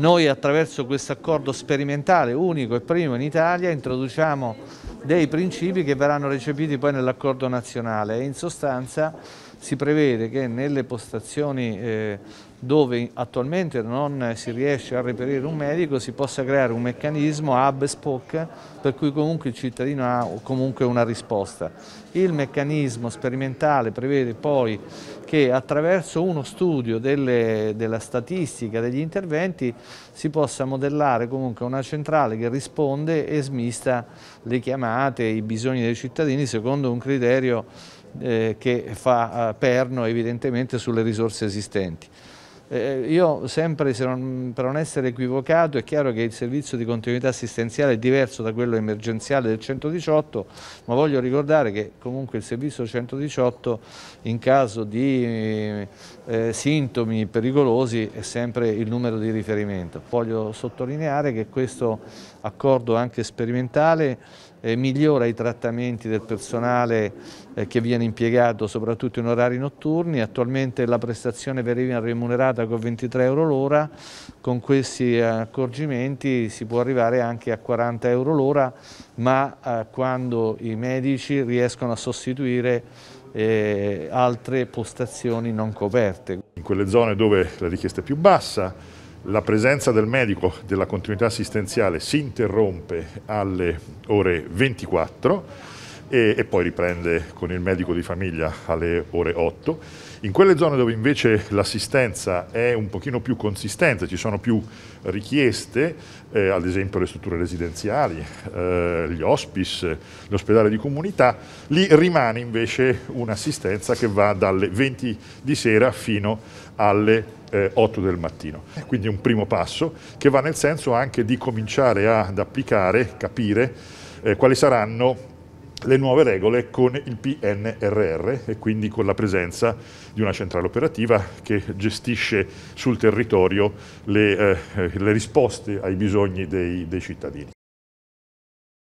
Noi attraverso questo accordo sperimentale, unico e primo in Italia, introduciamo dei principi che verranno recepiti poi nell'accordo nazionale e in sostanza si prevede che nelle postazioni eh, dove attualmente non si riesce a reperire un medico si possa creare un meccanismo hub spoke per cui comunque il cittadino ha comunque una risposta. Il meccanismo sperimentale prevede poi che attraverso uno studio delle, della statistica degli interventi si possa modellare comunque una centrale che risponde e smista le chiamate, i bisogni dei cittadini secondo un criterio eh, che fa eh, perno evidentemente sulle risorse esistenti. Eh, io sempre, non, per non essere equivocato, è chiaro che il servizio di continuità assistenziale è diverso da quello emergenziale del 118, ma voglio ricordare che comunque il servizio 118 in caso di eh, sintomi pericolosi è sempre il numero di riferimento. Voglio sottolineare che questo accordo anche sperimentale eh, migliora i trattamenti del personale eh, che viene impiegato soprattutto in orari notturni, attualmente la prestazione veniva remunerata con 23 euro l'ora, con questi accorgimenti si può arrivare anche a 40 euro l'ora, ma eh, quando i medici riescono a sostituire eh, altre postazioni non coperte. In quelle zone dove la richiesta è più bassa, la presenza del medico della continuità assistenziale si interrompe alle ore 24 e, e, poi riprende con il medico di famiglia alle ore 8. In quelle zone dove invece l'assistenza è un pochino più consistente, ci sono più richieste, eh, ad esempio le strutture residenziali, eh, gli hospice, l'ospedale di comunità, lì rimane invece un'assistenza che va dalle 20 di sera fino alle eh, 8 del mattino. Quindi un primo passo che va nel senso anche di cominciare ad applicare, capire eh, quali saranno le nuove regole con il PNRR e quindi con la presenza di una centrale operativa che gestisce sul territorio le, eh, le risposte ai bisogni dei, dei cittadini.